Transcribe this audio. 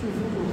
祝福我。